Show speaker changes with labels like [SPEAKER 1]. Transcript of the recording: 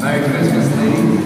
[SPEAKER 1] Merry Christmas, ladies.